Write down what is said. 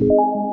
you